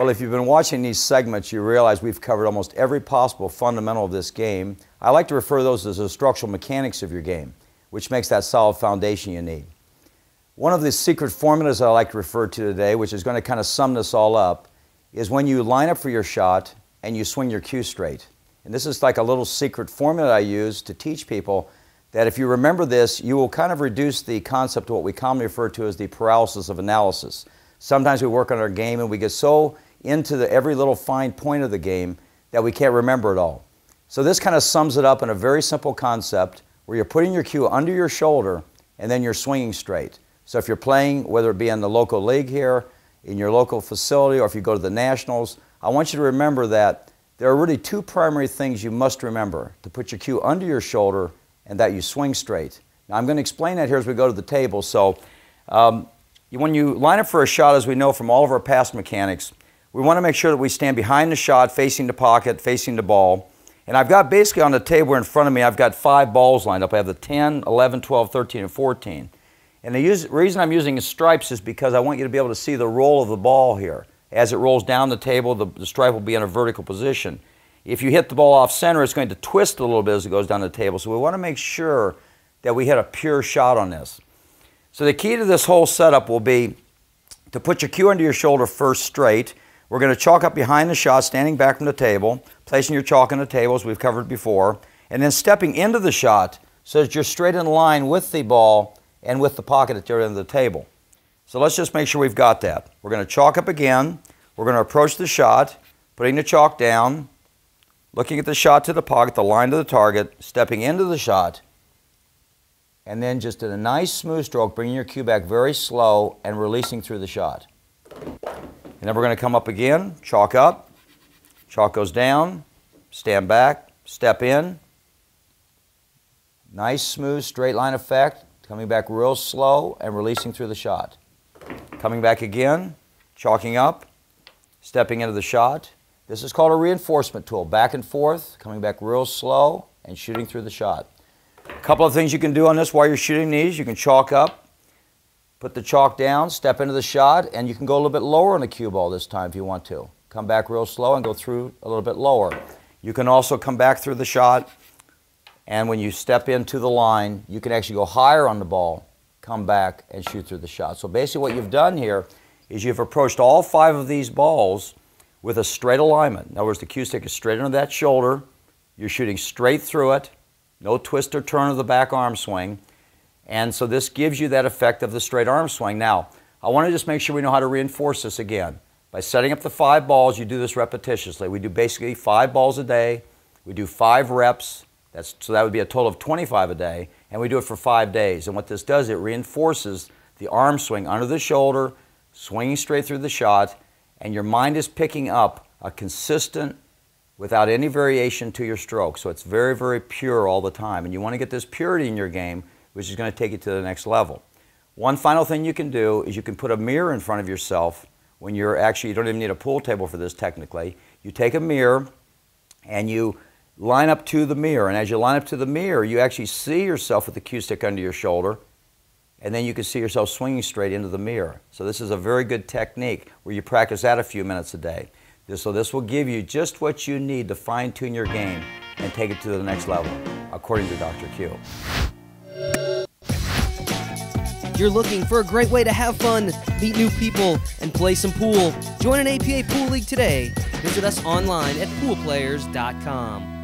Well, if you've been watching these segments, you realize we've covered almost every possible fundamental of this game. I like to refer to those as the structural mechanics of your game, which makes that solid foundation you need. One of the secret formulas I like to refer to today, which is going to kind of sum this all up, is when you line up for your shot and you swing your cue straight. And this is like a little secret formula I use to teach people that if you remember this, you will kind of reduce the concept of what we commonly refer to as the paralysis of analysis. Sometimes we work on our game and we get so into the, every little fine point of the game that we can't remember it all. So this kind of sums it up in a very simple concept where you're putting your cue under your shoulder and then you're swinging straight. So if you're playing, whether it be in the local league here, in your local facility, or if you go to the Nationals, I want you to remember that there are really two primary things you must remember to put your cue under your shoulder and that you swing straight. Now, I'm going to explain that here as we go to the table. So, um, when you line up for a shot, as we know from all of our past mechanics, we want to make sure that we stand behind the shot, facing the pocket, facing the ball. And I've got basically on the table in front of me, I've got five balls lined up. I have the 10, 11, 12, 13, and 14. And the use, reason I'm using stripes is because I want you to be able to see the roll of the ball here. As it rolls down the table, the, the stripe will be in a vertical position. If you hit the ball off center, it's going to twist a little bit as it goes down the table. So we want to make sure that we hit a pure shot on this. So the key to this whole setup will be to put your cue under your shoulder first straight. We're going to chalk up behind the shot, standing back from the table, placing your chalk on the table as we've covered before, and then stepping into the shot so that you're straight in line with the ball and with the pocket at the other end of the table. So let's just make sure we've got that. We're going to chalk up again. We're going to approach the shot, putting the chalk down, looking at the shot to the pocket, the line to the target, stepping into the shot, and then just in a nice smooth stroke, bringing your cue back very slow and releasing through the shot. And then we're going to come up again, chalk up, chalk goes down, stand back, step in. Nice, smooth, straight line effect, coming back real slow and releasing through the shot. Coming back again, chalking up, stepping into the shot. This is called a reinforcement tool. Back and forth, coming back real slow and shooting through the shot. A couple of things you can do on this while you're shooting these. You can chalk up, put the chalk down, step into the shot, and you can go a little bit lower on the cue ball this time if you want to. Come back real slow and go through a little bit lower. You can also come back through the shot, and when you step into the line, you can actually go higher on the ball, come back, and shoot through the shot. So basically what you've done here is you've approached all five of these balls with a straight alignment. In other words, the cue stick is straight under that shoulder. You're shooting straight through it, no twist or turn of the back arm swing. And so this gives you that effect of the straight arm swing. Now, I want to just make sure we know how to reinforce this again. By setting up the five balls, you do this repetitiously. We do basically five balls a day. We do five reps. That's, so that would be a total of 25 a day. And we do it for five days. And what this does, it reinforces the arm swing under the shoulder, swinging straight through the shot, and your mind is picking up a consistent, without any variation to your stroke. So it's very, very pure all the time. And you want to get this purity in your game, which is going to take you to the next level. One final thing you can do is you can put a mirror in front of yourself when you're actually, you don't even need a pool table for this technically. You take a mirror and you line up to the mirror. And as you line up to the mirror, you actually see yourself with the cue stick under your shoulder and then you can see yourself swinging straight into the mirror. So this is a very good technique where you practice that a few minutes a day. So this will give you just what you need to fine tune your game and take it to the next level, according to Dr. Cue. You're looking for a great way to have fun, meet new people, and play some pool. Join an APA Pool League today. Visit us online at poolplayers.com.